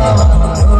Oh,